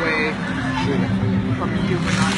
away from human eyes.